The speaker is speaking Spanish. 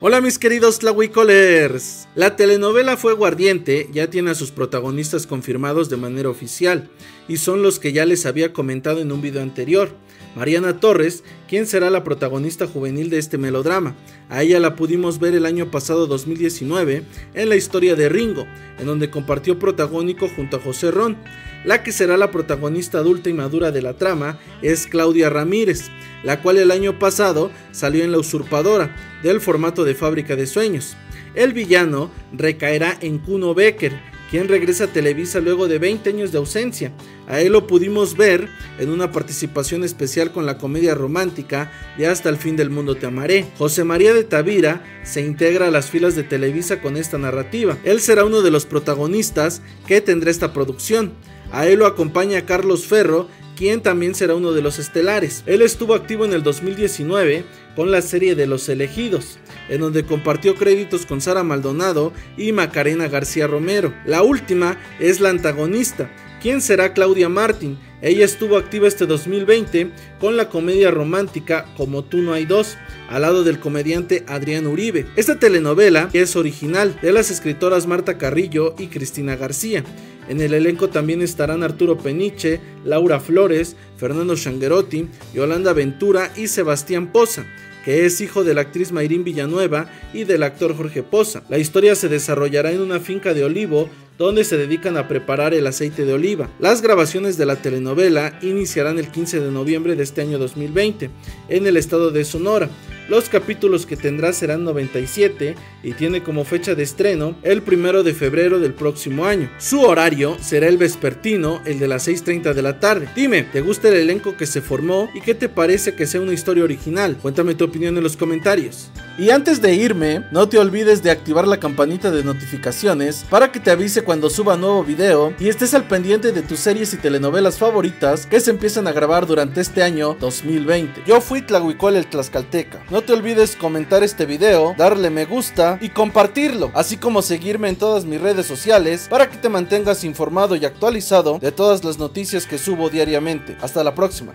Hola mis queridos Tlahuicolers. La telenovela Fuego Ardiente ya tiene a sus protagonistas confirmados de manera oficial y son los que ya les había comentado en un video anterior. Mariana Torres, quien será la protagonista juvenil de este melodrama. A ella la pudimos ver el año pasado 2019 en la historia de Ringo, en donde compartió protagónico junto a José Ron. La que será la protagonista adulta y madura de la trama es Claudia Ramírez, la cual el año pasado salió en La Usurpadora, del formato de Fábrica de Sueños. El villano recaerá en Kuno Becker, quien regresa a Televisa luego de 20 años de ausencia. A él lo pudimos ver en una participación especial con la comedia romántica de Hasta el fin del mundo te amaré. José María de Tavira se integra a las filas de Televisa con esta narrativa. Él será uno de los protagonistas que tendrá esta producción. A él lo acompaña Carlos Ferro, quien también será uno de los estelares. Él estuvo activo en el 2019 con la serie de Los Elegidos, en donde compartió créditos con Sara Maldonado y Macarena García Romero. La última es la antagonista, quien será Claudia Martín. Ella estuvo activa este 2020 con la comedia romántica Como tú no hay dos, al lado del comediante Adrián Uribe. Esta telenovela es original de las escritoras Marta Carrillo y Cristina García. En el elenco también estarán Arturo Peniche, Laura Flores, Fernando Shanguerotti, Yolanda Ventura y Sebastián Poza que es hijo de la actriz Mayrín Villanueva y del actor Jorge Poza. La historia se desarrollará en una finca de olivo donde se dedican a preparar el aceite de oliva. Las grabaciones de la telenovela iniciarán el 15 de noviembre de este año 2020 en el estado de Sonora. Los capítulos que tendrá serán 97 y tiene como fecha de estreno el primero de febrero del próximo año. Su horario será el vespertino, el de las 6.30 de la tarde. Dime, ¿te gusta el elenco que se formó y qué te parece que sea una historia original? Cuéntame tu opinión en los comentarios. Y antes de irme, no te olvides de activar la campanita de notificaciones para que te avise cuando suba nuevo video y estés al pendiente de tus series y telenovelas favoritas que se empiezan a grabar durante este año 2020. Yo fui Tlahuicol el Tlaxcalteca. No te olvides comentar este video, darle me gusta y compartirlo, así como seguirme en todas mis redes sociales para que te mantengas informado y actualizado de todas las noticias que subo diariamente. Hasta la próxima.